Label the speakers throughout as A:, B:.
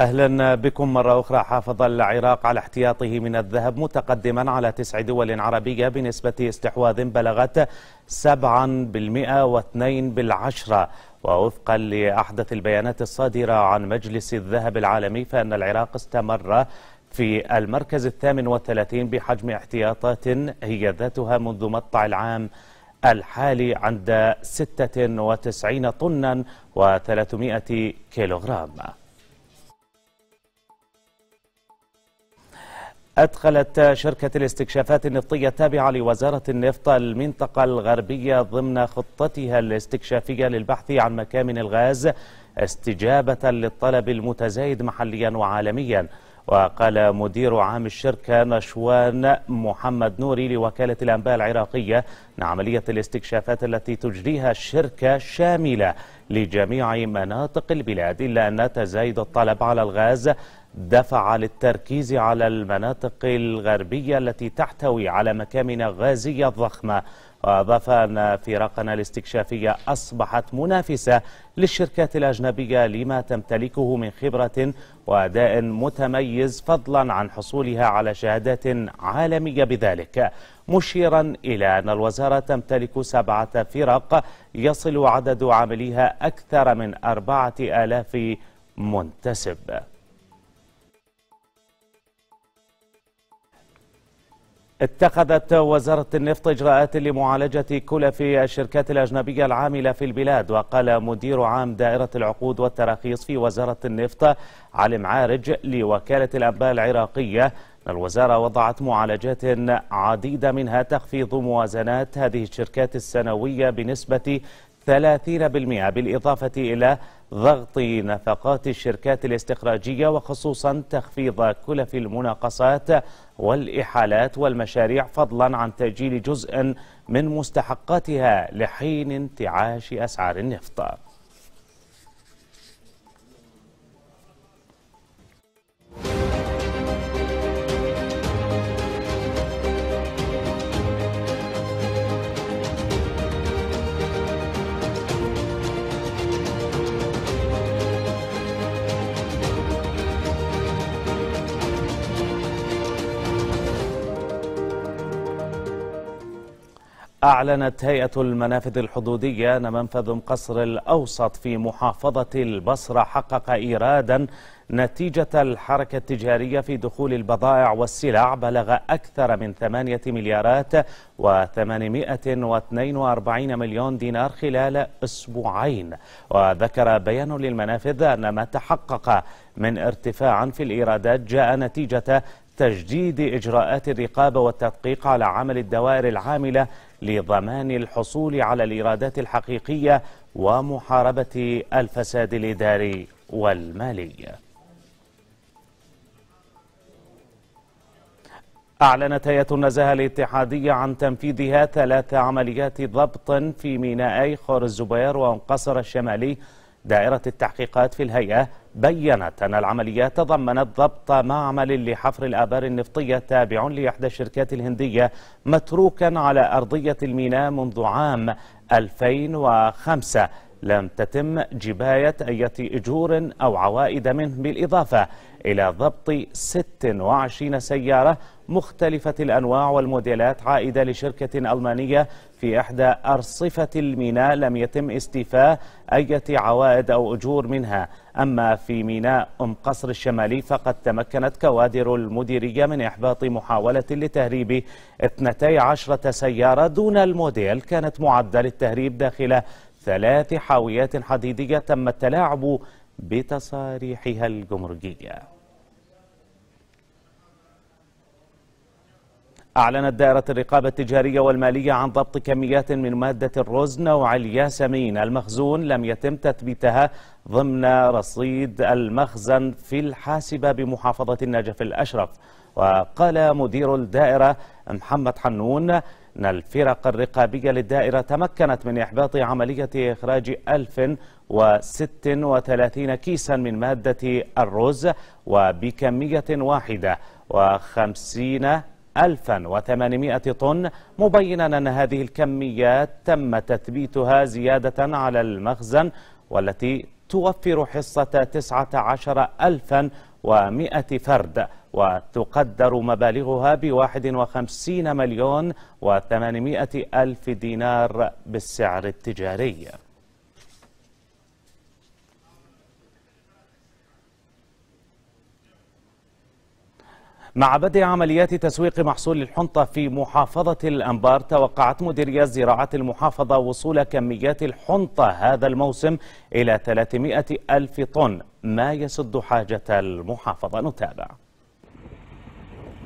A: أهلا بكم مرة أخرى حافظ العراق على احتياطه من الذهب متقدما على تسع دول عربية بنسبة استحواذ بلغت 7% واثنين بالعشرة. ووفقا لأحدث البيانات الصادرة عن مجلس الذهب العالمي فإن العراق استمر في المركز الثامن والثلاثين بحجم احتياطات هي ذاتها منذ مطلع العام الحالي عند 96 طنا و300 كيلوغرام. أدخلت شركة الاستكشافات النفطية التابعة لوزارة النفط المنطقة الغربية ضمن خطتها الاستكشافية للبحث عن مكامن الغاز استجابة للطلب المتزايد محليا وعالميا. وقال مدير عام الشركة نشوان محمد نوري لوكالة الأنباء العراقية أن عملية الاستكشافات التي تجريها الشركة شاملة لجميع مناطق البلاد إلا أن تزايد الطلب على الغاز دفع للتركيز على المناطق الغربية التي تحتوي على مكامن غازية ضخمة. وأضاف أن فرقنا الاستكشافية أصبحت منافسة للشركات الأجنبية لما تمتلكه من خبرة وأداء متميز فضلا عن حصولها على شهادات عالمية بذلك. مشيرا إلى أن الوزارة تمتلك سبعة فرق يصل عدد عامليها أكثر من أربعة آلاف منتسب. اتخذت وزارة النفط إجراءات لمعالجة كلف الشركات الأجنبية العاملة في البلاد وقال مدير عام دائرة العقود والتراخيص في وزارة النفط علي معارج لوكالة الأنباء العراقية أن الوزارة وضعت معالجات عديدة منها تخفيض موازنات هذه الشركات السنوية بنسبة 30% بالإضافة إلى ضغط نفقات الشركات الاستخراجية وخصوصا تخفيض كلف المناقصات والإحالات والمشاريع فضلا عن تأجيل جزء من مستحقاتها لحين انتعاش أسعار النفط. أعلنت هيئة المنافذ الحدودية أن منفذ مقصر الأوسط في محافظة البصرة حقق إيرادا نتيجة الحركة التجارية في دخول البضائع والسلع. بلغ أكثر من ثمانية مليارات و842 مليون دينار خلال أسبوعين. وذكر بيان للمنافذ أن ما تحقق من ارتفاع في الإيرادات جاء نتيجة تجديد إجراءات الرقابة والتدقيق على عمل الدوائر العاملة لضمان الحصول على الإيرادات الحقيقية ومحاربة الفساد الإداري والمالي. أعلنت هيئة النزاهة الاتحادية عن تنفيذها ثلاث عمليات ضبط في مينائي خور الزبير وانقصر الشمالي. دائرة التحقيقات في الهيئة بيّنت أن العمليات تضمنت ضبط معمل لحفر الآبار النفطية تابع لإحدى الشركات الهندية متروكا على أرضية الميناء منذ عام 2005 لم تتم جباية أي أجور أو عوائد منه بالإضافة إلى ضبط 26 سيارة مختلفة الأنواع والموديلات عائدة لشركة ألمانية في إحدى أرصفة الميناء لم يتم استيفاء أي عوائد أو أجور منها. أما في ميناء أم قصر الشمالي فقد تمكنت كوادر المديرية من إحباط محاولة لتهريب 12 سيارة دون الموديل كانت معدة للتهريب داخل ثلاث حاويات حديدية تم التلاعب بتصاريحها الجمركية. أعلنت دائرة الرقابة التجارية والمالية عن ضبط كميات من مادة الرز نوع الياسمين. المخزون لم يتم تثبيتها ضمن رصيد المخزن في الحاسبة بمحافظة النجف الأشرف. وقال مدير الدائرة محمد حنون أن الفرق الرقابية للدائرة تمكنت من إحباط عملية إخراج 1036 كيسا من مادة الرز وبكمية واحدة وخمسين 1800 طن. مبينا أن هذه الكميات تم تثبيتها زيادة على المخزن والتي توفر حصة 19 ألفا فرد. وتقدر مبالغها بواحد وخمسين مليون وثمانمائة ألف دينار بالسعر التجاري. مع بدء عمليات تسويق محصول الحنطة في محافظة الأنبار توقعت مديرية زراعة المحافظة وصول كميات الحنطة هذا الموسم إلى 300 ألف طن. ما يسد حاجة المحافظة؟ نتابع.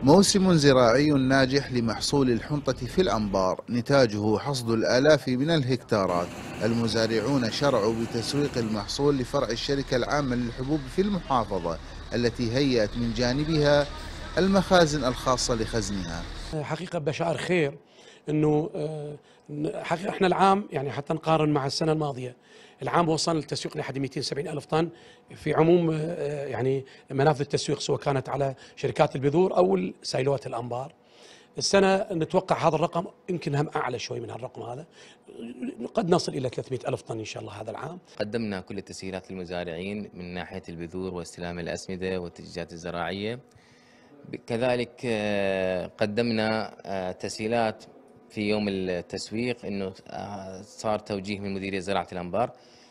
B: موسم زراعي ناجح لمحصول الحنطة في الأنبار. نتاجه حصد الآلاف من الهكتارات. المزارعون شرعوا بتسويق المحصول لفرع الشركة العامة للحبوب في المحافظة التي هيأت من جانبها المخازن الخاصة لخزنها.
C: حقيقة بشعر خير أنه آه، حقيقة إحنا العام يعني حتى نقارن مع السنة الماضية العام وصلنا للتسويق لحد 270 ألف طن في عموم آه، يعني منافذ التسويق سواء كانت على شركات البذور أو سيلوات الأنبار. السنة نتوقع هذا الرقم يمكن هم أعلى شوي من هالرقم هذا. قد نصل إلى 300 ألف طن إن شاء الله هذا العام.
D: قدمنا كل التسهيلات للمزارعين من ناحية البذور واستلام الأسمدة والتجهيزات الزراعية. كذلك آه، قدمنا آه، تسهيلات في يوم التسويق إنه آه، صار توجيه من مديرية زراعة الأنبار.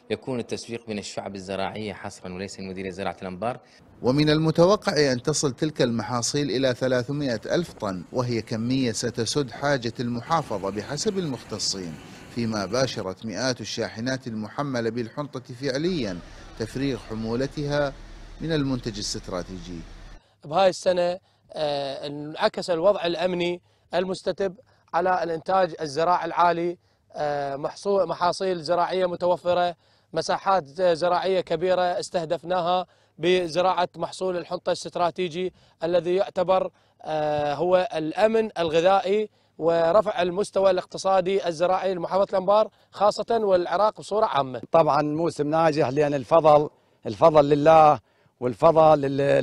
D: يكون التسويق من الشعب الزراعية حصرا وليس من مديرية زراعة الأنبار.
B: ومن المتوقع أن تصل تلك المحاصيل إلى 300 ألف طن وهي كمية ستسد حاجة المحافظة بحسب المختصين فيما باشرت مئات الشاحنات المحملة بالحنطة فعليا تفريغ حمولتها من المنتج الاستراتيجي.
E: بهاي السنة آه، انعكس الوضع الأمني المستتب على الإنتاج الزراعي العالي. آه، محاصيل زراعية متوفرة مساحات زراعية كبيرة استهدفناها بزراعة محصول الحنطة الاستراتيجي الذي يعتبر آه، هو الأمن الغذائي ورفع المستوى الاقتصادي الزراعي لمحافظة الأنبار خاصة والعراق بصورة عامة.
F: طبعا موسم ناجح لأن الفضل الفضل لله والفضل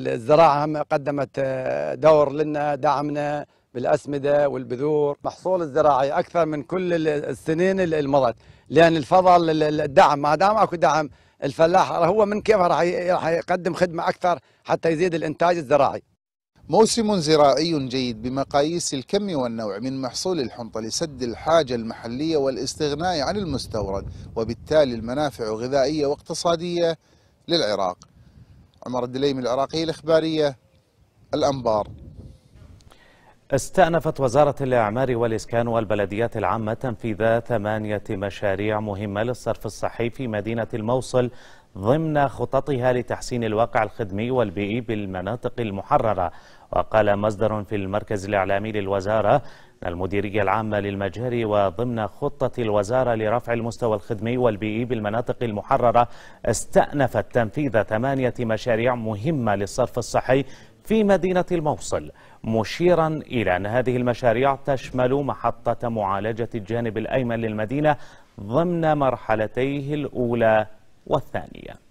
F: الزراعة هم قدمت آه، دور لنا دعمنا بالأسمدة والبذور. محصول الزراعي أكثر من كل السنين اللي مضت لأن الفضل الدعم ما دام أكو دعم الفلاح هو من كيف راح يقدم خدمة أكثر حتى يزيد الإنتاج الزراعي.
B: موسم زراعي جيد بمقاييس الكم والنوع من محصول الحنطة لسد الحاجة المحلية والاستغناء عن المستورد وبالتالي المنافع غذائية واقتصادية للعراق. عمر الدليمي العراقية الإخبارية الأنبار.
A: استأنفت وزارة الإعمار والإسكان والبلديات العامة تنفيذ ثمانية مشاريع مهمة للصرف الصحي في مدينة الموصل ضمن خططها لتحسين الواقع الخدمي والبيئي بالمناطق المحررة. وقال مصدر في المركز الإعلامي للوزارة المديرية العامة للمجاري وضمن خطة الوزارة لرفع المستوى الخدمي والبيئي بالمناطق المحررة استأنفت تنفيذ ثمانية مشاريع مهمة للصرف الصحي في مدينة الموصل. مشيرا إلى أن هذه المشاريع تشمل محطة معالجة الجانب الأيمن للمدينة ضمن مرحلتيه الأولى. والثانية.